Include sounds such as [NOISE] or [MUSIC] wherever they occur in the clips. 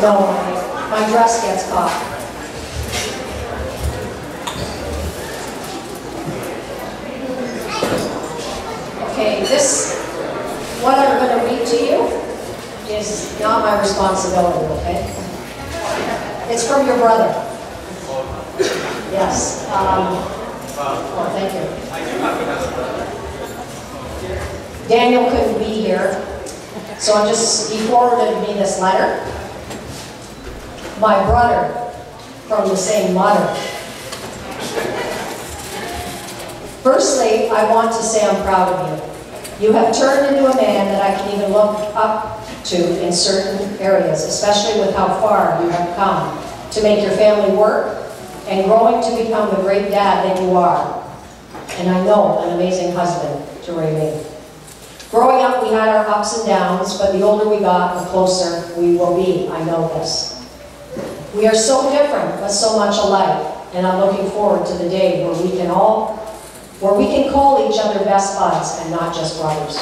My, dress gets caught. Okay, this, what I'm going to read to you is not my responsibility, okay? It's from your brother. Yes. Um, oh, thank you. Daniel couldn't be here, so I'm just, he forwarded me this letter. My brother from the same mother. Firstly, I want to say I'm proud of you. You have turned into a man that I can even look up to in certain areas, especially with how far you have come to make your family work and growing to become the great dad that you are. And I know an amazing husband to Raylene. Growing up, we had our ups and downs, but the older we got, the closer we will be. I know this. We are so different, but so much alike, and I'm looking forward to the day where we can all, where we can call each other best buds and not just brothers.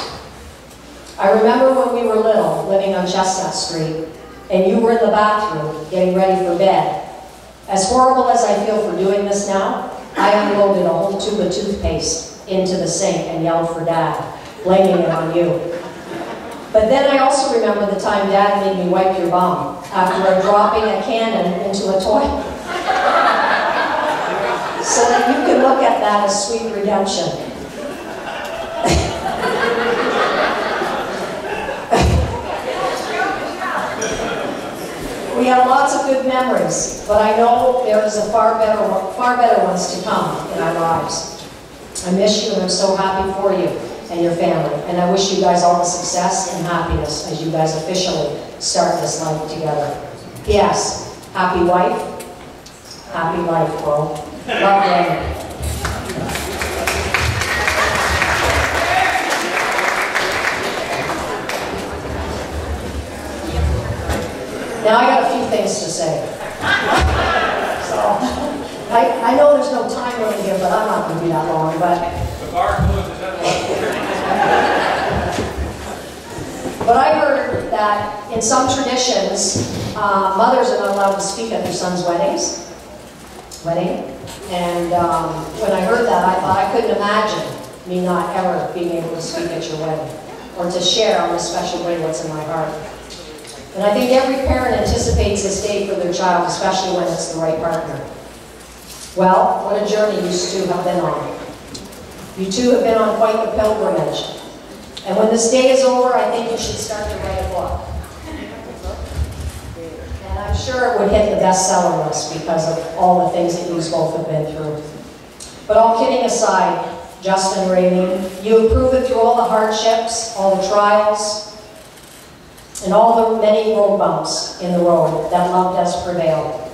I remember when we were little, living on Chestnut Street, and you were in the bathroom getting ready for bed. As horrible as I feel for doing this now, I unloaded a whole tube of toothpaste into the sink and yelled for Dad blaming it on you. But then I also remember the time Dad made me wipe your bum after dropping a cannon into a toilet. so that you can look at that as sweet redemption. we have lots of good memories, but I know there is a far better, far better ones to come in our lives. I miss you and I'm so happy for you and your family. And I wish you guys all the success and happiness as you guys officially start this life together. Yes, happy wife, happy life, bro. Love you. Now I got a few things to say. So, I, I know there's no time limit here, but I'm not going to be that long. But [LAUGHS] but I heard that in some traditions, uh, mothers are not allowed to speak at their son's weddings. Wedding. And um, when I heard that, I thought I couldn't imagine me not ever being able to speak at your wedding or to share on this special day what's in my heart. And I think every parent anticipates this day for their child, especially when it's the right partner. Well, what a journey you two have been on. You two have been on quite the pilgrimage. And when this day is over, I think you should start to write a book. And I'm sure it would hit the bestseller list because of all the things that you both have been through. But all kidding aside, Justin Raylene, you have proven through all the hardships, all the trials, and all the many road bumps in the road that love does prevail.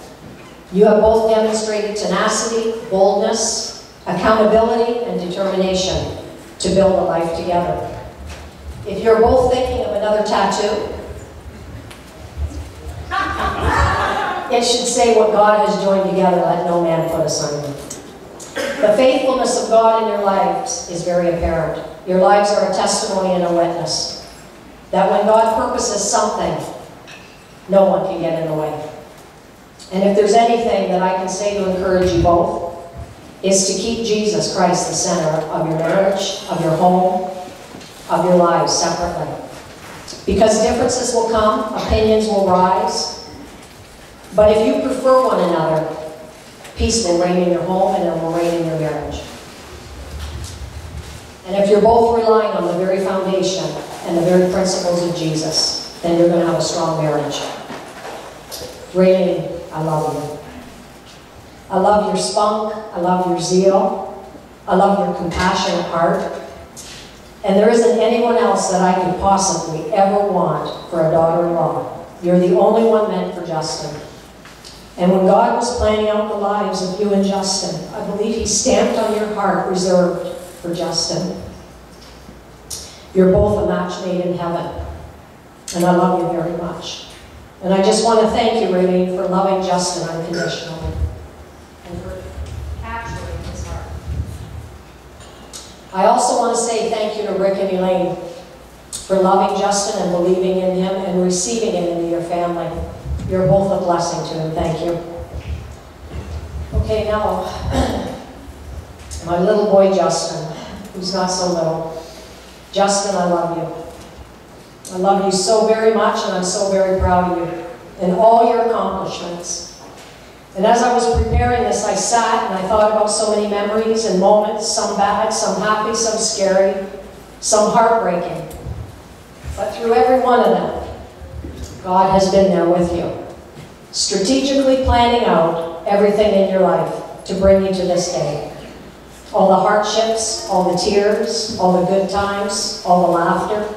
You have both demonstrated tenacity, boldness, accountability, and determination to build a life together. If you're both thinking of another tattoo, it should say what God has joined together, let no man put asunder. The faithfulness of God in your lives is very apparent. Your lives are a testimony and a witness that when God purposes something, no one can get in the way. And if there's anything that I can say to encourage you both, is to keep Jesus Christ the center of your marriage, of your home, of your lives separately. Because differences will come, opinions will rise. But if you prefer one another, peace will reign in your home and it will reign in your marriage. And if you're both relying on the very foundation and the very principles of Jesus, then you're going to have a strong marriage. Raylene, I love you. I love your spunk. I love your zeal. I love your compassionate heart. And there isn't anyone else that I could possibly ever want for a daughter-in-law. You're the only one meant for Justin. And when God was planning out the lives of you and Justin, I believe he stamped on your heart reserved for Justin. You're both a match made in heaven. And I love you very much. And I just want to thank you, Raylene, for loving Justin unconditionally. I also want to say thank you to Rick and Elaine for loving Justin and believing in him and receiving him into your family. You're both a blessing to him. Thank you. Okay, now, [CLEARS THROAT] my little boy Justin, who's not so little. Justin, I love you. I love you so very much, and I'm so very proud of you and all your accomplishments. And as I was preparing this, I sat and I thought about so many memories and moments, some bad, some happy, some scary, some heartbreaking. But through every one of them, God has been there with you, strategically planning out everything in your life to bring you to this day. All the hardships, all the tears, all the good times, all the laughter,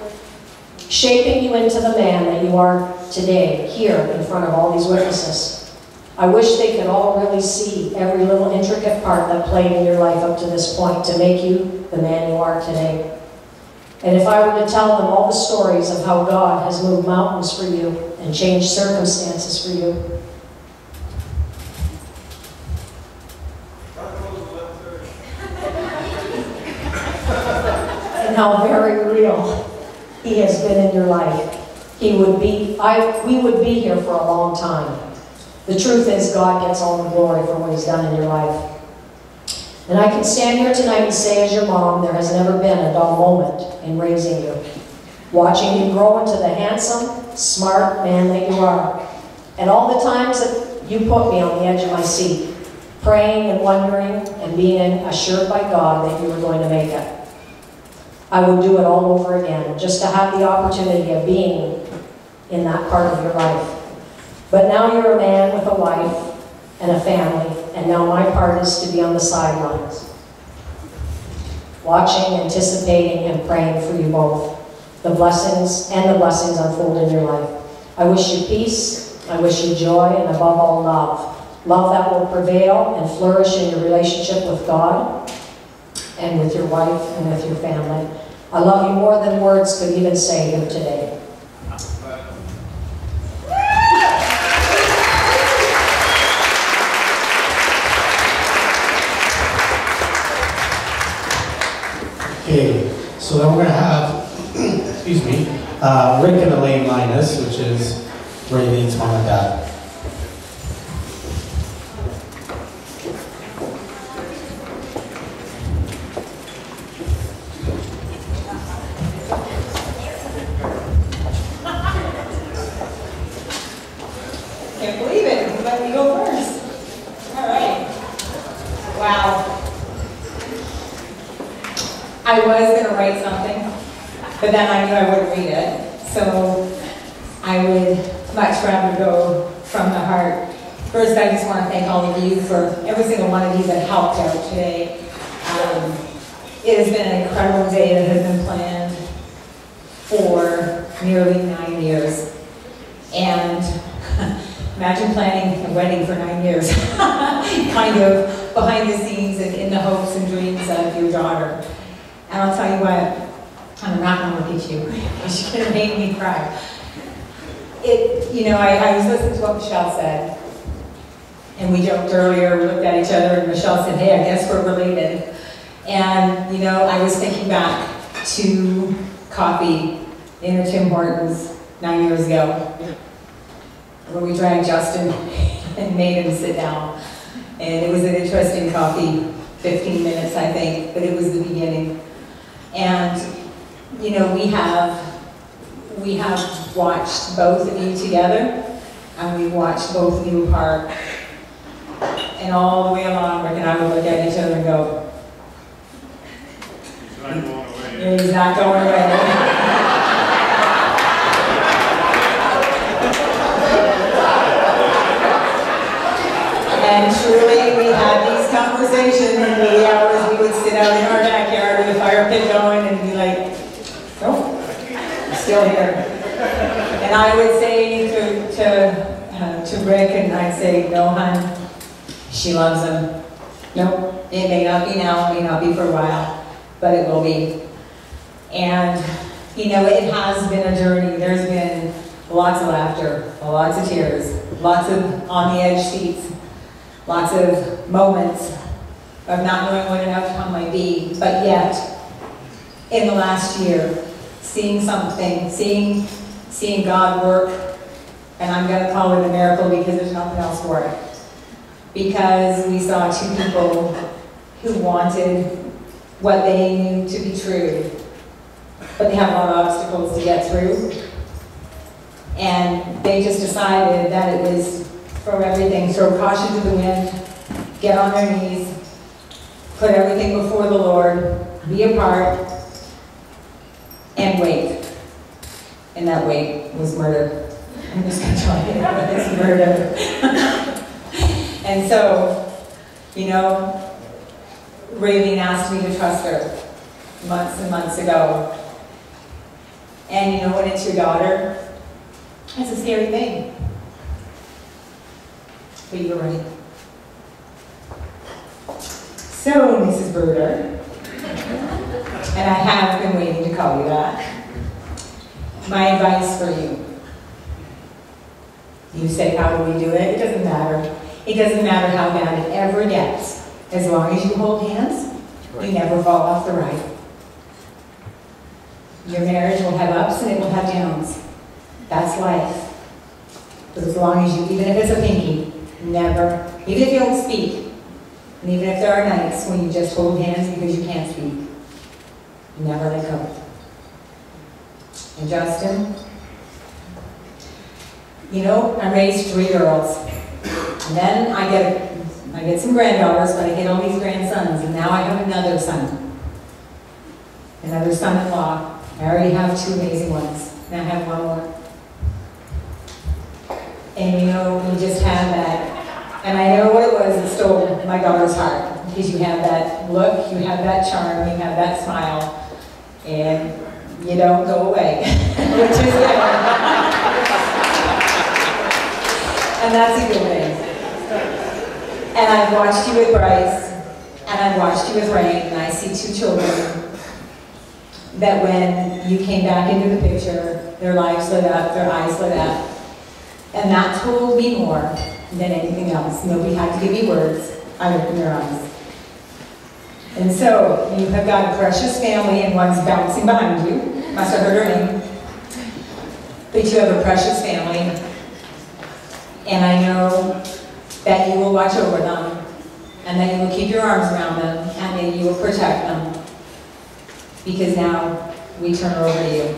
shaping you into the man that you are today, here in front of all these witnesses. I wish they could all really see every little intricate part that played in your life up to this point to make you the man you are today. And if I were to tell them all the stories of how God has moved mountains for you and changed circumstances for you, [LAUGHS] and how very real He has been in your life, He would be, I, we would be here for a long time. The truth is, God gets all the glory for what He's done in your life. And I can stand here tonight and say, as your mom, there has never been a dull moment in raising you. Watching you grow into the handsome, smart man that you are. And all the times that you put me on the edge of my seat, praying and wondering and being assured by God that you were going to make it. I would do it all over again, just to have the opportunity of being in that part of your life. But now you're a man with a wife and a family, and now my part is to be on the sidelines, watching, anticipating, and praying for you both. The blessings and the blessings unfold in your life. I wish you peace, I wish you joy, and above all, love. Love that will prevail and flourish in your relationship with God and with your wife and with your family. I love you more than words could even say here today. Okay, so then we're going to have, [CLEARS THROAT] excuse me, uh, Rick and Elaine Linus, which is Raylene's mom and dad. Can't believe it, you let me go first. All right. Wow. I was gonna write something, but then I knew I wouldn't read it. So I would much rather go from the heart. First, I just want to thank all of you for every single one of you that helped out today. Um, it has been an incredible day that has been planned for nearly nine years. And [LAUGHS] imagine planning a wedding for nine years, [LAUGHS] kind of behind the scenes and in the hopes and dreams of your daughter. And I'll tell you what, I'm not going to look at you you're going to make me cry. It, you know, I, I was listening to what Michelle said, and we joked earlier, we looked at each other, and Michelle said, hey, I guess we're related. And, you know, I was thinking back to coffee in the Tim Hortons nine years ago, where we dragged Justin [LAUGHS] and made him sit down. And it was an interesting coffee, 15 minutes, I think, but it was the beginning. And, you know, we have, we have watched both of you together, and we've watched both of you apart. And all the way along, Rick and I would look at each other and go, It's not going away. He's not going away. And truly, we had these conversations in the hours, we would sit out in our backyard with a fire pit going and be like, nope, I'm still here. And I would say to, to, uh, to Rick, and I'd say, no, hon, she loves him. Nope, it may not be now, it may not be for a while, but it will be. And, you know, it has been a journey. There's been lots of laughter, lots of tears, lots of on the edge seats, lots of moments of not knowing what an outcome might be. But yet, in the last year, seeing something, seeing, seeing God work And I'm gonna call it a miracle because there's nothing else for it. Because we saw two people who wanted what they knew to be true, but they have a lot of obstacles to get through. And they just decided that it was throw everything, throw caution to the wind, get on their knees, put everything before the Lord, be apart, and wait. And that wait was murder. [LAUGHS] I'm just gonna tell you, it's murder. And so, you know, Raylene asked me to trust her months and months ago. And you know, when it's your daughter, it's a scary thing. But you were right. So, Mrs. Birder, and I have been waiting to call you that, my advice for you. You say, how do we do it? It doesn't matter. It doesn't matter how bad it ever gets. As long as you hold hands, you never fall off the ride. Your marriage will have ups and it will have downs. That's life. But as long as you, even if it's a pinky, never, even if you don't speak, and even if there are nights when you just hold hands because you can't speak, never let go. And Justin, you know, I raised three girls. And then I get, I get some granddaughters, but I get all these grandsons, and now I have another son. Another son-in-law. I already have two amazing ones, and I have one more. And you know, you just have that, and I know what it was that stole my daughter's heart, because you have that look, you have that charm, you have that smile, and you don't go away, [LAUGHS] which is good. And that's a good thing. And I've watched you with Bryce, and I've watched you with Rain, and I see two children that when you came back into the picture, their lives lit up, their eyes lit up. And that told me more than anything else. Nobody had to give me words. I opened their eyes. And so, you have got a precious family, and one's bouncing behind you. Must have heard her name. But you have a precious family, and I know that you will watch over them, and that you will keep your arms around them, and that you will protect them. Because now we turn over to you.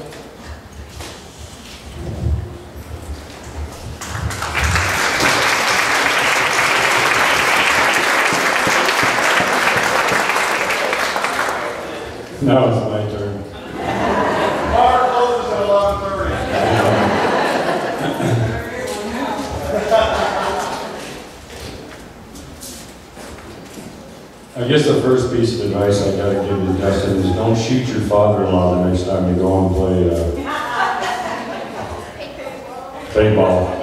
Now it's my turn. Bar closes at eleven thirty. I guess the first piece of advice I gotta give you, Justin, is don't shoot your father-in-law the next time you go and play, uh, paintball.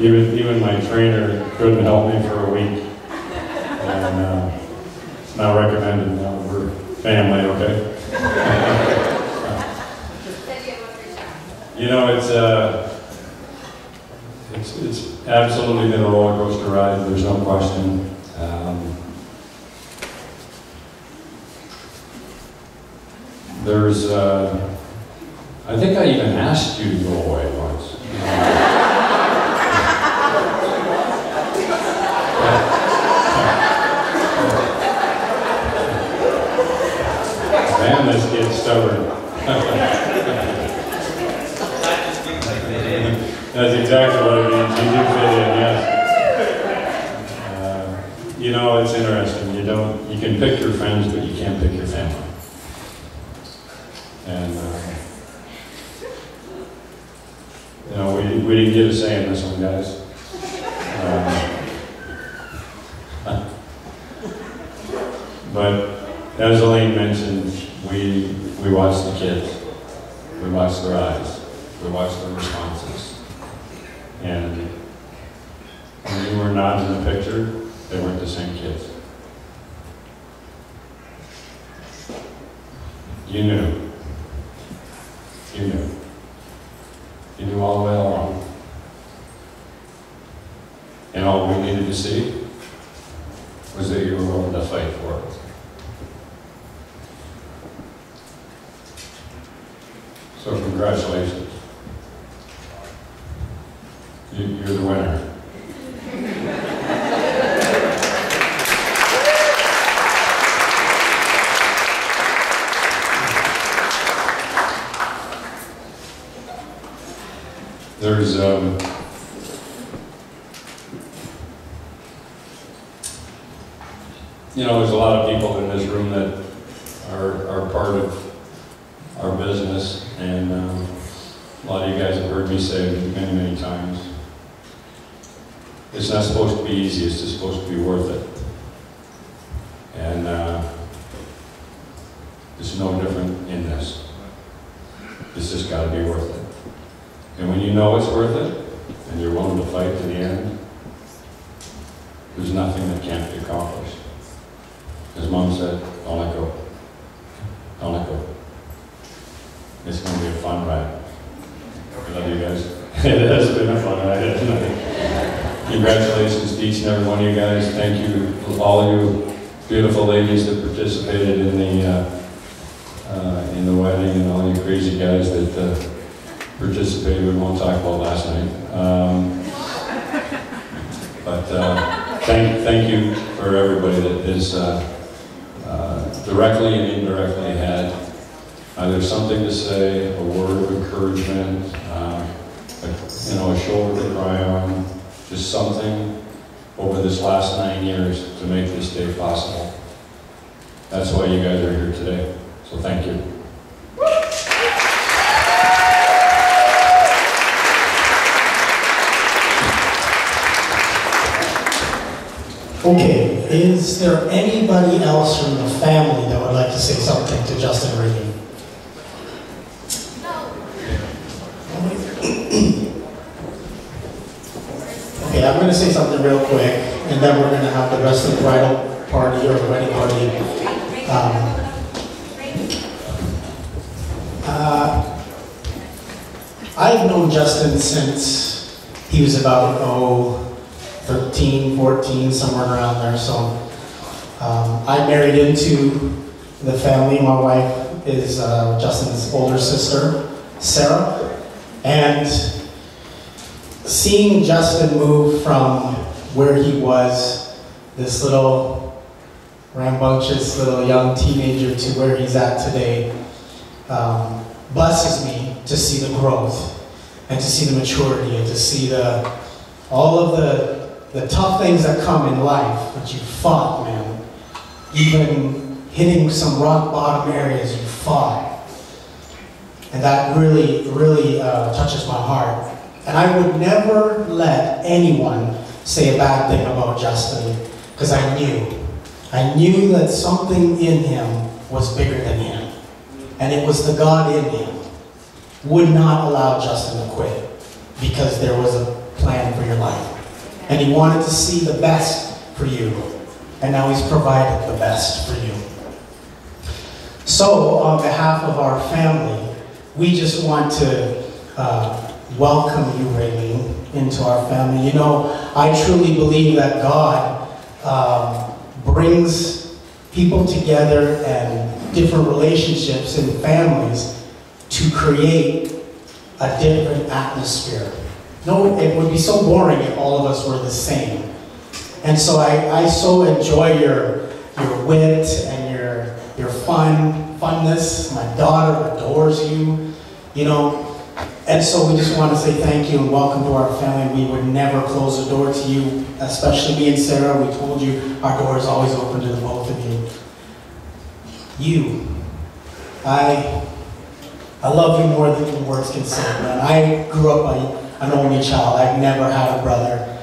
Even, even my trainer couldn't help me for a week. And, uh, it's not recommended now, we're family, okay? You know, it's, uh, it's, it's absolutely been a roller coaster ride, there's no question. Um, There's, uh, I think I even asked you to go away once. Man, this kid's stubborn. That's exactly what it means. You do fit in, yes. Uh, You know, it's interesting. You don't, you can pick your friends, but you can't pick your family. And, uh, you know, we, we didn't get a say You're the winner. Easy, it's just supposed to be worth it. And uh, it's no different in this. It's just got to be worth it. And when you know it's worth it, and you're willing to fight to the end, there's nothing that can't be accomplished. As mom said, don't let go. Don't let go. It's going to be a fun ride. I love you guys. it has been a fun ride. hasn't it? Congratulations to each and every one of you guys. Thank you, to all you beautiful ladies that participated in the uh, uh, in the wedding, and all you crazy guys that uh, participated. We won't talk about last night. Um, but uh, thank thank you for everybody that has uh, uh, directly and indirectly had either something to say, a word of encouragement, uh, a, you know, a shoulder to cry on, just something over this last nine years to make this day possible. That's why you guys are here today. So thank you. Okay, is there anybody else from the family that would like to say something to Justin Regan? No. okay, I'm gonna say something real quick, and then we're gonna have the rest of the bridal party or wedding party. Um, uh, I've known Justin since he was about, oh, 13, 14, somewhere around there. So um, I married into the family. My wife is uh, Justin's older sister, Sarah. And seeing Justin move from where he was, this little rambunctious little young teenager, to where he's at today, um, blesses me to see the growth and to see the maturity and to see the all of the the tough things that come in life, but you fought, man. Even hitting some rock bottom areas, you fought. And that really, really uh, touches my heart. And I would never let anyone say a bad thing about Justin, because I knew. I knew that something in him was bigger than him. And it was the God in him. Would not allow Justin to quit, because there was a plan for your life and he wanted to see the best for you. And now he's provided the best for you. So, on behalf of our family, we just want to uh, welcome you, Raylene, into our family. You know, I truly believe that God um, brings people together and different relationships and families to create a different atmosphere. No, it would be so boring if all of us were the same. And so I, I so enjoy your, your wit and your, your fun, funness. My daughter adores you, you know. And so we just want to say thank you and welcome to our family. We would never close the door to you, especially me and Sarah. We told you our door is always open to the both of you. You, I, I love you more than words can say, man. I grew up a, an only child. I've never had a brother.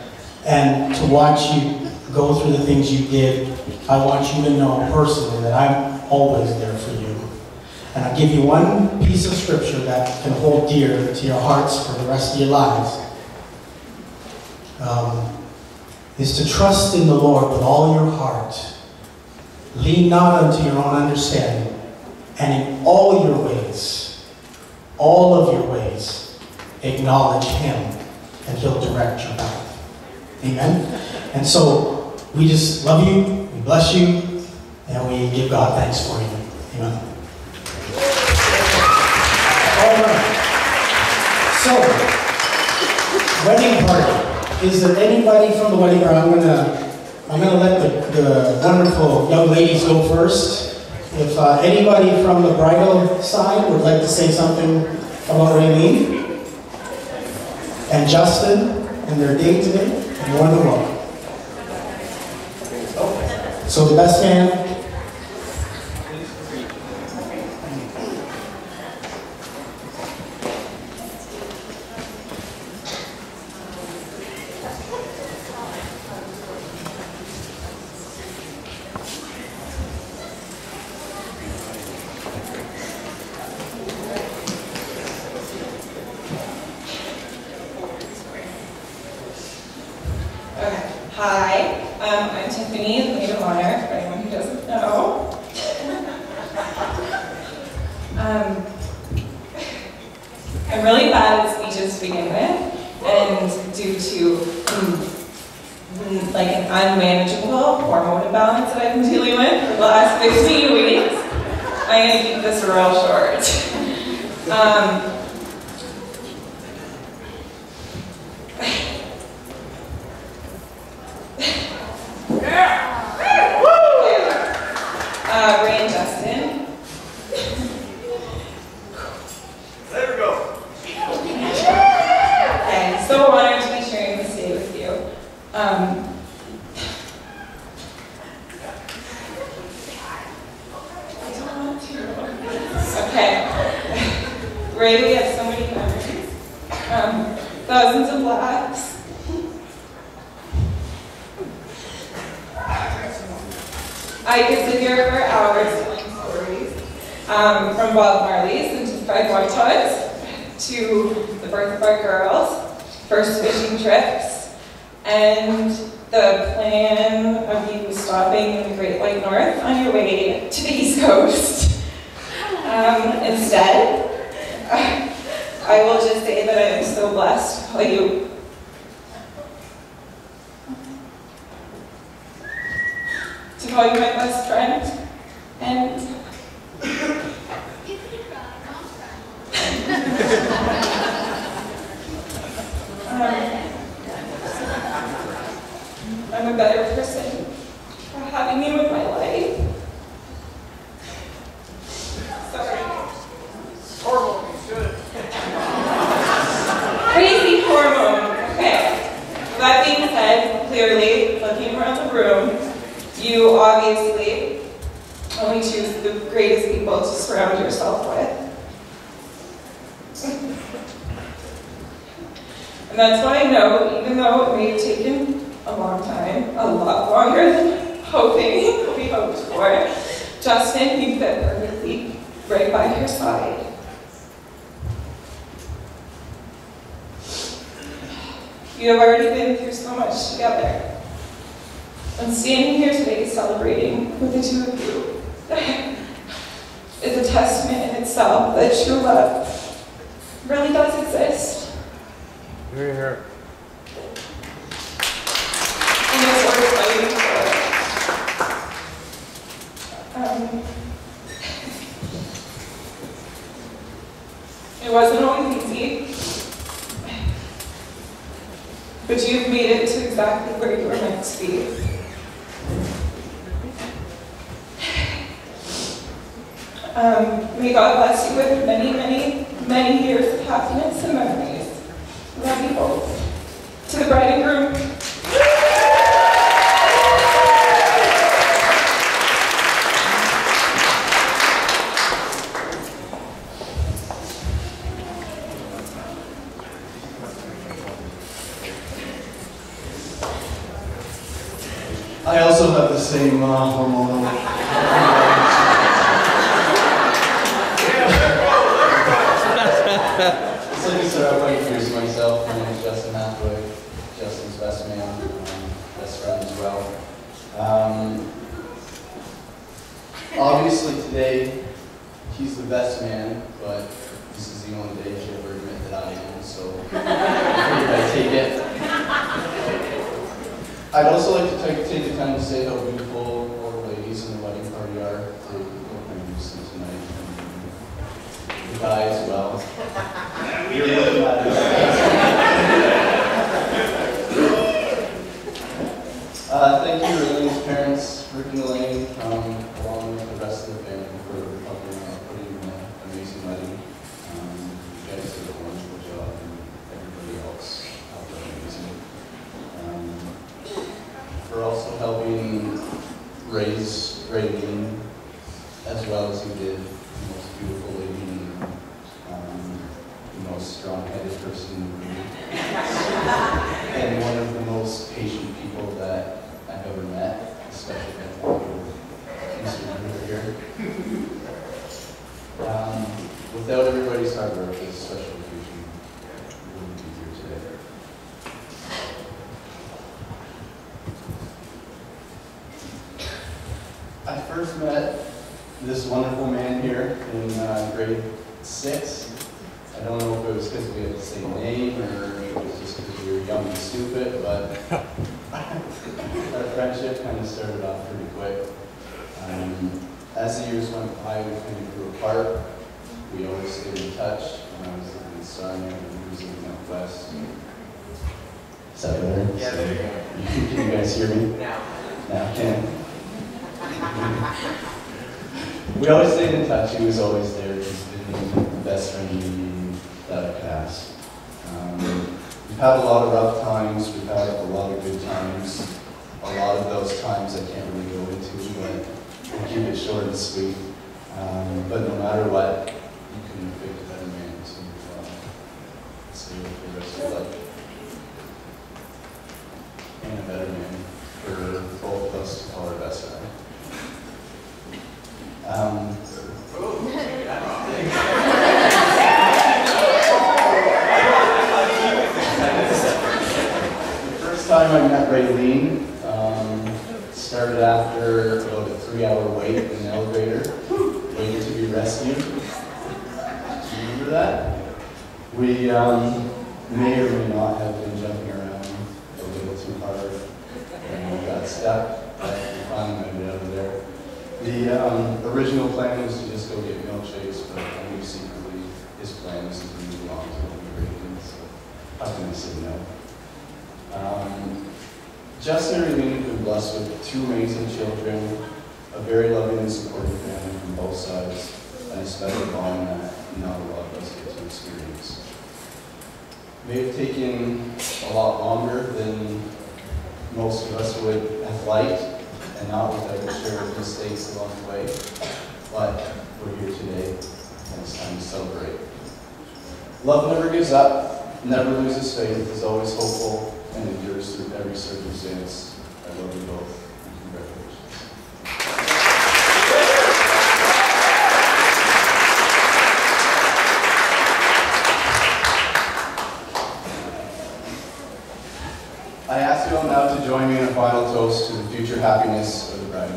And to watch you go through the things you did, I want you to know personally that I'm always there for you. And I'll give you one piece of scripture that can hold dear to your hearts for the rest of your lives. Um, is to trust in the Lord with all your heart. Lean not unto your own understanding. And in all your ways, all of your ways, acknowledge Him, and He'll direct your path. Amen? And so, we just love you, we bless you, and we give God thanks for you. Amen. All right. So, wedding party. Is there anybody from the wedding, or I'm gonna, I'm gonna let the, the wonderful young ladies go first. If uh, anybody from the bridal side would like to say something about Raylene and Justin and their date today, more than welcome. So the best man, Okay. Hi, um, I'm Tiffany, maid of honor, for anyone who doesn't know. um, I'm really bad at speeches to begin with, and due to mm, mm, like an unmanageable hormone imbalance that I've been dealing with for the last 15 weeks, I'm gonna keep this real short. um, Uh, Ray and Justin. There we go. Okay, so honored to be sharing this day with you. Um, I don't want to. Okay. Ray, we have so many memories. Um, thousands of laughs. I could sit here for hours telling stories. Um, from Bob Marley's and to Fred Whitehead's to the birth of our girls, first fishing trips, and the plan of you stopping in the Great White North on your way to the East Coast. Um, instead, I will just say that I am so blessed call you to call you my best friend and I'm a better person for having you in my life. Sorry. Good. Crazy hormone. Okay. That being said, clearly, looking around the room, you obviously only choose the greatest people to surround yourself with. [LAUGHS] And that's why I know, even though it may have taken a long time, a lot longer than [LAUGHS] hoping, we hoped for, Justin, you fit perfectly right by your side. You have already been through so much together. And standing here today celebrating with the two of you [LAUGHS] is a testament in itself that true love really does exist. Here, here. And it's worth fighting for. Um, [LAUGHS] it wasn't always easy. But you've made it to exactly where you were meant to be. Um, may God bless you with many, many, many years of happiness and memories. Love you both. To the bride and groom. I also have the same uh, hormonal. he's the best man, but this is the only day she'll ever admit that I am, so [LAUGHS] I take it. I'd also like to take, take the time to say how beautiful all the ladies in the wedding party are. Um, I'm tonight. The guys, well. we uh, thank you, Raylene's parents, Rick and Elaine. As well as he did the most beautiful lady um, the most strong-headed person in the room. and one of the most patient people that I've ever met, especially at Mr. Brewer here. Um, without everybody's hard work, this special occasion wouldn't be here today. I first met this wonderful man here in uh, grade six. I don't know if it was because we had the same name or if it was just because we were young and stupid, but our friendship kind of started off pretty quick. Um, as the years went by, we kind of grew apart. We always stayed in touch. When I was in Sarnia, and he was living out west. Is that better? Yeah, there you go. [LAUGHS] Can you guys hear me? Now. Now, can. We always stayed in touch. He was always there, just been the best friend you that I could ask. Um, we've had a lot of rough times. We've had a lot of good times. A lot of those times I can't really go into, but keep it short and sweet. Um, but no matter what, you couldn't pick a better man to uh, stay with for the rest of your life. And a better man for both of us to call our best friend. Um, [LAUGHS] the first time I met Raylene, um, started after a three-hour wait in an elevator, waiting to be rescued. Do you remember that? We um, may or may not have been jumping around a little too hard, and we got stuck, but we finally made it out of there. The um, original plan was to just go get milkshakes, but I knew secretly his plan was to move along to the Ravens, so how can I say no? Um, Justin and Raylene have been blessed with two amazing children, a very loving and supportive family from both sides, and a special bond that not a lot of us get to experience. May have taken a lot longer than most of us would have liked, and not without a share of mistakes along the way, but we're here today, and it's time to celebrate. Love never gives up, never loses faith, is always hopeful, and endures through every circumstance. I love you both, and congratulations. I ask you all now to join toast to the future happiness of the bride.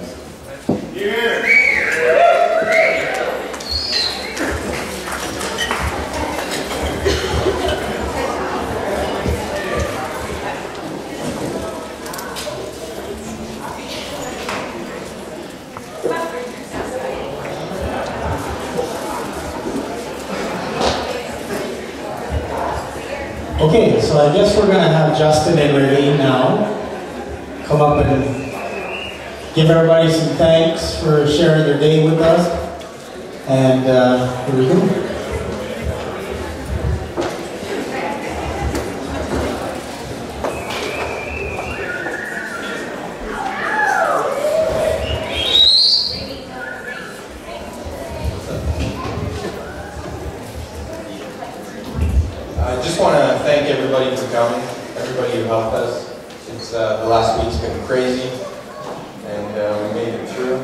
Okay, so I guess we're gonna have Justin and Raylene now come up and give everybody some thanks for sharing their day with us. And, uh, here we go. I just want to thank everybody for coming, everybody who helped us. It's, uh, the last week's been crazy, and uh, we made it through.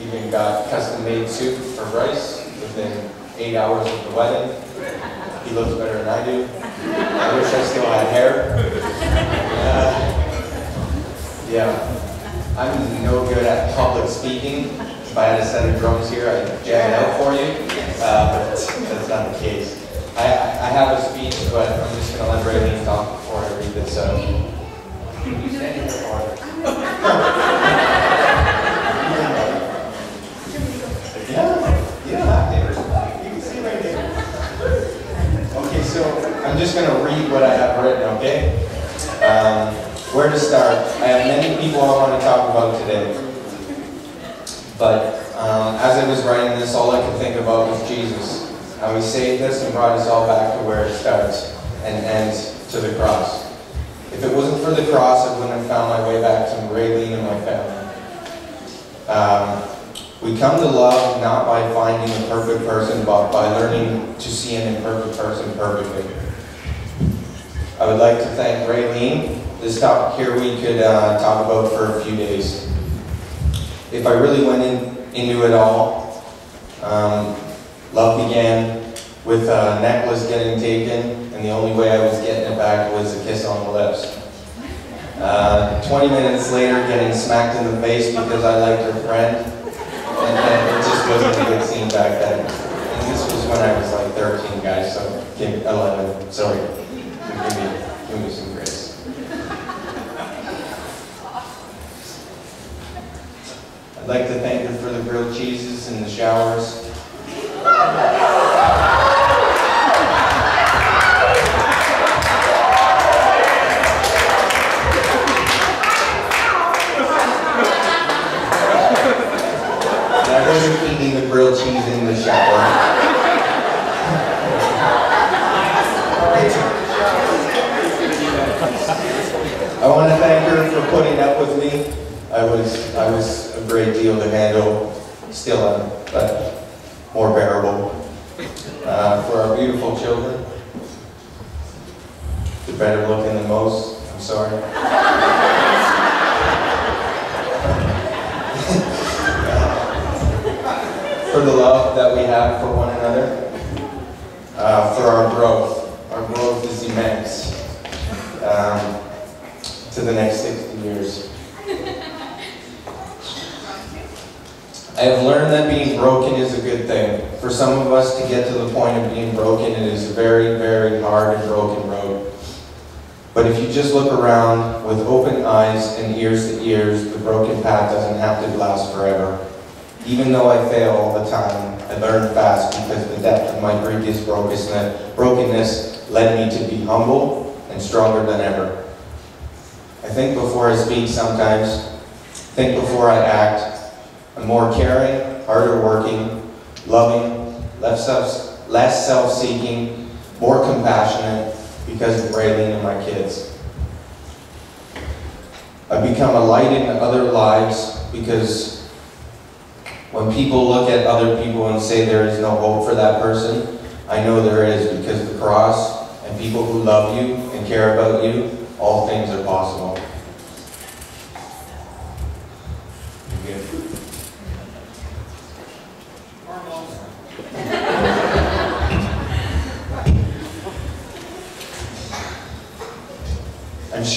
Even got custom-made soup for Bryce within eight hours of the wedding. He looks better than I do. I wish I still had hair. Uh, yeah, I'm no good at public speaking. If I had a set of drums here, I'd jam it out for you, uh, but that's not the case. I, I I have a speech, but I'm just gonna let Raylene talk before I read this out. You stand here for Yeah, you don't have to. You can see right there. Okay, so I'm just gonna read what I have written, okay? Um, where to start? I have many people I want to talk about today. But um, as I was writing this, all I could think about was Jesus. we saved us and brought us all back to where it starts and ends to the cross. If it wasn't for the the cross, I wouldn't have found my way back to Raylene and my family. Um, we come to love not by finding a perfect person, but by learning to see an imperfect person perfectly. I would like to thank Raylene. This topic here we could uh, talk about for a few days. If I really went in, into it all, um, love began with a necklace getting taken, and the only way I was getting it back was a kiss on the lips. Uh, 20 minutes later, getting smacked in the face because I liked her friend, and, and it just wasn't a good scene back then. And this was when I was like 13, guys, so give 11, sorry. Give me, give me some grace. I'd like to thank her for the grilled cheeses and the showers. I want to thank her for putting up with me. I was, I was a great deal to handle, still am, but more bearable. Uh, for our beautiful children, they're better looking than most, I'm sorry. [LAUGHS] for the love that we have for one another, uh, for our growth. Our growth is immense um, to the next 60 years. I have learned that being broken is a good thing. For some of us to get to the point of being broken, it is a very, very hard and broken road. But if you just look around with open eyes and ears to ears, the broken path doesn't have to last forever. Even though I fail all the time, I learn fast because the depth of my brokenness, brokenness led me to be humble and stronger than ever. I think before I speak sometimes, think before I act. I'm more caring, harder working, loving, less self-seeking, more compassionate because of Raylene and my kids. I've become a light in other lives because when people look at other people and say there is no hope for that person, I know there is because the cross and people who love you and care about you, all things are possible.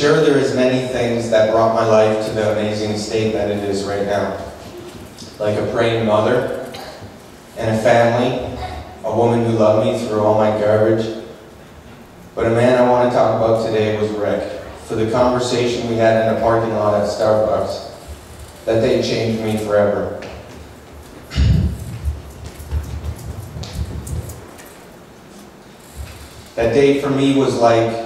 Sure there is many things that brought my life to the amazing state that it is right now. Like a praying mother and a family, a woman who loved me through all my garbage. But a man I want to talk about today was Rick. For the conversation we had in a parking lot at Starbucks, that day changed me forever. That day for me was like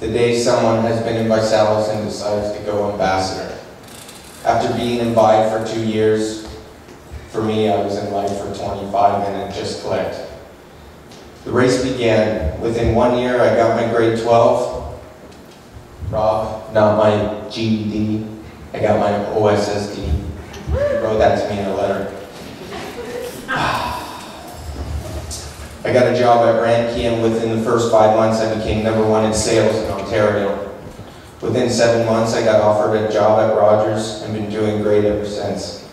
the day someone has been in Visalis and decides to go ambassador. After being in Vi for two years, for me, I was in life for 25 and it just clicked. The race began. Within one year, I got my grade 12. Rob, not my GED. I got my OSSD. He wrote that to me in a letter. I got a job at Ranky and within the first five months I became number one in sales in Ontario. Within seven months I got offered a job at Rogers and been doing great ever since.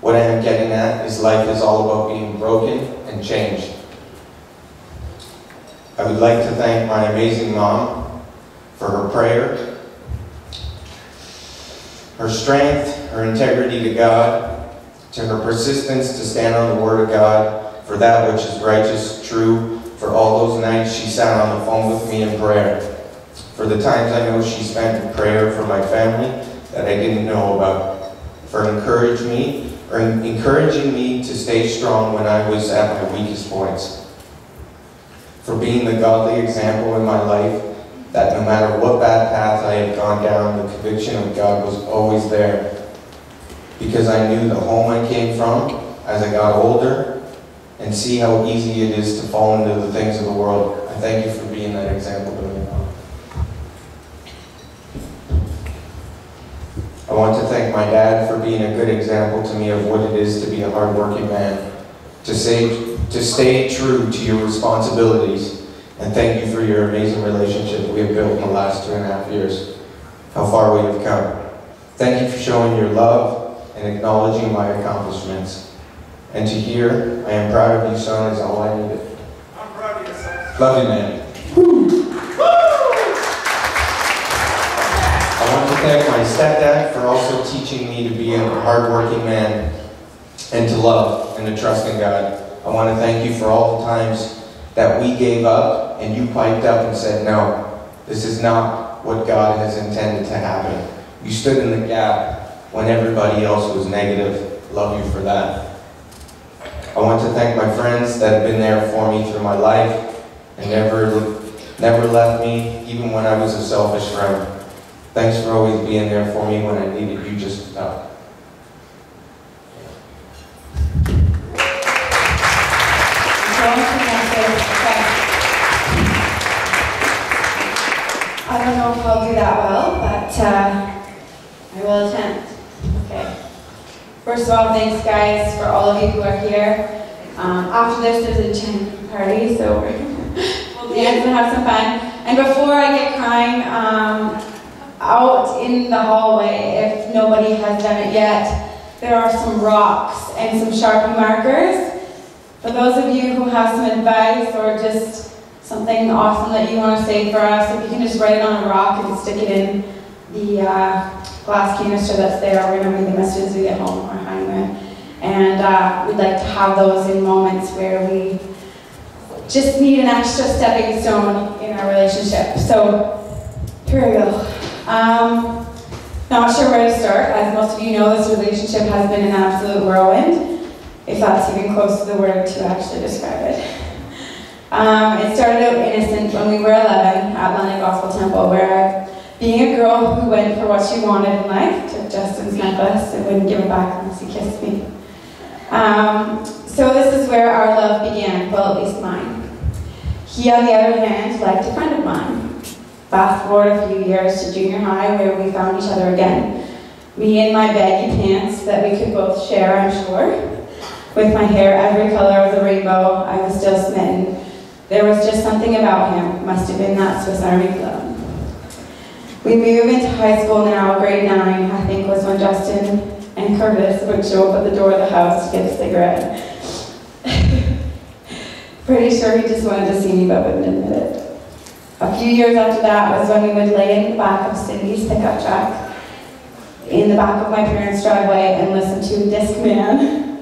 What I am getting at is life is all about being broken and changed. I would like to thank my amazing mom for her prayer, her strength, her integrity to God, to her persistence to stand on the Word of God, for that which is righteous, true, for all those nights she sat on the phone with me in prayer, for the times I know she spent in prayer for my family that I didn't know about, for encouraging me, or encouraging me to stay strong when I was at my weakest points, for being the godly example in my life that no matter what bad path I had gone down, the conviction of God was always there, because I knew the home I came from as I got older and see how easy it is to fall into the things of the world. I thank you for being that example to me. I want to thank my dad for being a good example to me of what it is to be a hardworking man, to say, to stay true to your responsibilities, and thank you for your amazing relationship we have built in the last two and a half years. How far we have come. Thank you for showing your love and acknowledging my accomplishments. And to hear, I am proud of you, son, is all I needed. I'm proud of you, son. Love you, man. I want to thank my stepdad for also teaching me to be a hardworking man and to love and to trust in God. I want to thank you for all the times that we gave up and you piped up and said, no, this is not what God has intended to happen. You stood in the gap when everybody else was negative. Love you for that. I want to thank my friends that have been there for me through my life and never, never left me, even when I was a selfish friend. Thanks for always being there for me when I needed you just enough. I don't know if I'll do that well, but uh, I will attempt. First of all, thanks guys for all of you who are here. Um, after this, there's a chin party, so [LAUGHS] we'll dance and have some fun. And before I get crying, um, out in the hallway, if nobody has done it yet, there are some rocks and some Sharpie markers. For those of you who have some advice or just something awesome that you want to say for us, if you can just write it on a rock and stick it in the uh, glass canister that's there, we're going to read the message as we get home or honeymoon. And uh, we'd like to have those in moments where we just need an extra stepping stone in our relationship. So here we go. Um, not sure where to start. As most of you know, this relationship has been an absolute whirlwind, if that's even close to the word to actually describe it. Um, it started out innocent when we were 11 at London Gospel Temple, where being a girl who went for what she wanted in life, took Justin's necklace and wouldn't give it back unless he kissed me. Um, so this is where our love began, well, at least mine. He, on the other hand, liked a friend of mine. Fast forward a few years to junior high, where we found each other again. Me in my baggy pants that we could both share, I'm sure. With my hair every color of the rainbow, I was still smitten. There was just something about him, must have been that Swiss Army glove. We moved into high school now, grade nine, I think was when Justin and Curtis would show up at the door of the house to get a cigarette. [LAUGHS] Pretty sure he just wanted to see me but wouldn't admit it. A few years after that was when we would lay in the back of Cindy's pickup truck in the back of my parents' driveway and listen to Discman.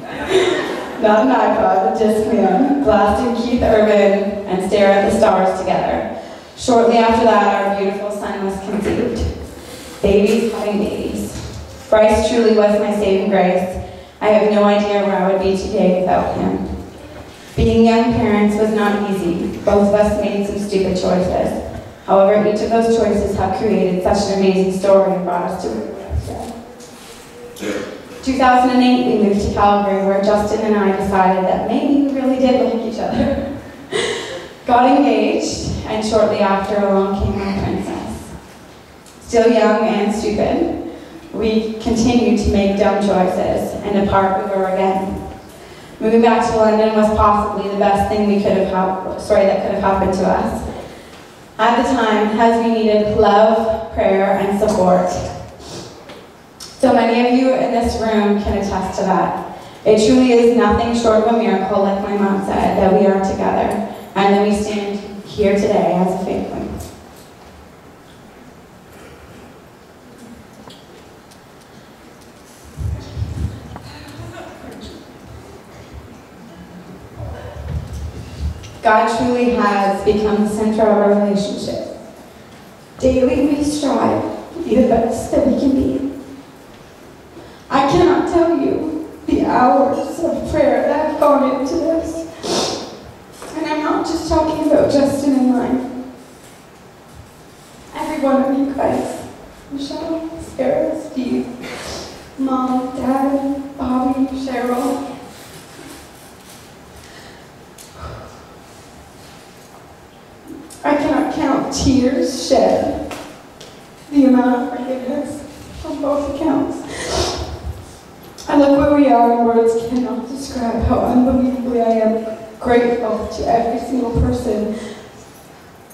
[LAUGHS] Not an iPod, a Discman, blasting Keith Urban and stare at the stars together. Shortly after that, our beautiful son was conceived. Babies having babies. Bryce truly was my saving grace. I have no idea where I would be today without him. Being young parents was not easy. Both of us made some stupid choices. However, each of those choices have created such an amazing story and brought us to where we are today. 2008, we moved to Calgary, where Justin and I decided that maybe we really did like each other. [LAUGHS] Got engaged, and shortly after, along came my princess. Still young and stupid, we continued to make dumb choices, and apart we were again. Moving back to London was possibly the best thing we could have sorry that could have happened to us. At the time, as we needed love, prayer, and support. So many of you in this room can attest to that. It truly is nothing short of a miracle, like my mom said, that we are together and that we stand here today as a family. God truly has become the center of our relationship. Daily we strive to be the best that we can be. I cannot tell you the hours of prayer that have gone into this. And I'm not just talking about Justin and mine. Every one of you guys. Michelle, Sarah, Steve, Mom, Dad, Bobby, Cheryl. I cannot count tears shed, the amount of forgiveness on both accounts. I look where we are and words cannot describe how unbelievably I am grateful to every single person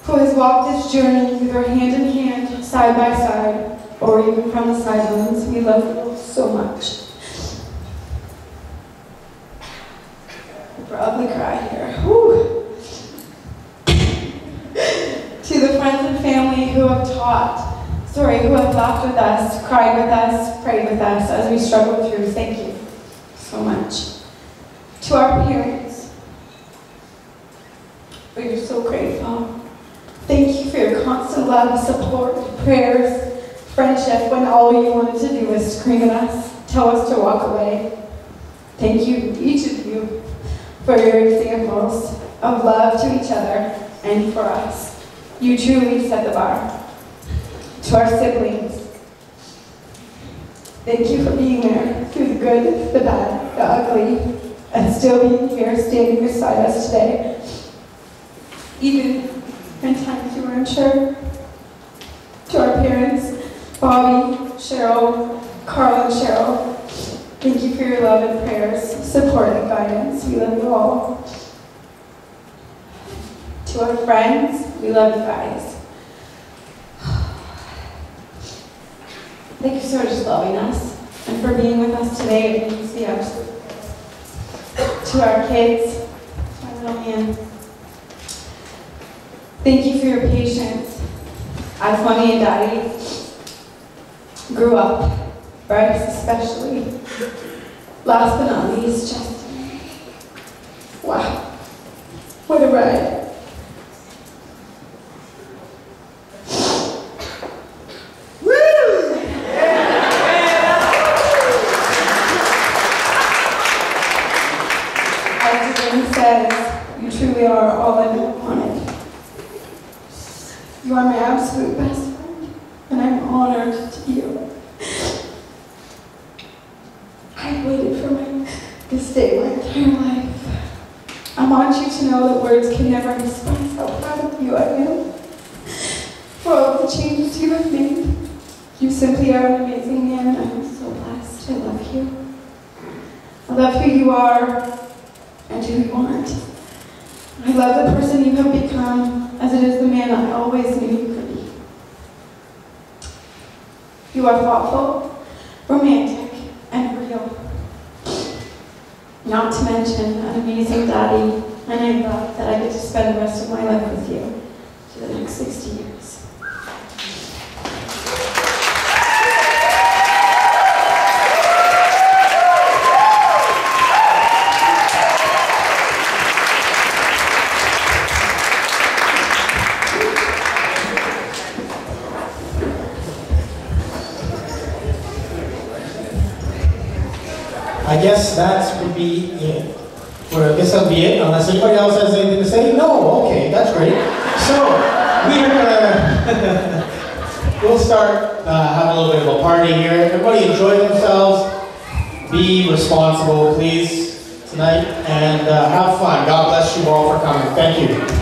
who has walked this journey either hand in hand, side by side, or even from the sidelines. We love you all so much. I probably cry here. Whew. to the friends and family who have taught, sorry, who have laughed with us, cried with us, prayed with us as we struggle through, thank you so much. To our parents, we are so grateful. Thank you for your constant love, support, prayers, friendship when all you wanted to do was scream at us, tell us to walk away. Thank you, each of you, for your examples of love to each other and for us. You truly set the bar. To our siblings, thank you for being there through the good, the bad, the ugly, and still being here standing beside us today. Even when times you were unsure. To our parents, Bobby, Cheryl, Carl, and Cheryl, thank you for your love and prayers, support, and guidance. We love you all. To our friends, we love you guys. Thank you so much for loving us and for being with us today. To our kids, little man, thank you for your patience. As mommy and daddy grew up, Bryce especially. Last but not least, Justin. Wow, what a ride. As Jane says, you truly are all I ever wanted. You are my absolute best friend, and I'm honored to you. I've waited for my, this day my entire life. I want you to know that words can never express how proud of you I am for all the changes you have made. You simply are an amazing man, I'm so blessed. I love you. I love who you are and who you aren't. I love the person you have become, as it is the man I always knew you could be. You are thoughtful, romantic, and real. Not to mention an amazing daddy, and I love that I get to spend the rest of my life with you for the next 60 I guess that would be it. Well, I guess that'll be it, unless anybody else has anything to say? No, okay, that's great. So, we are gonna, [LAUGHS] we'll start, uh, having a little bit of a party here. Everybody enjoy themselves. Be responsible, please, tonight, and uh, have fun. God bless you all for coming. Thank you.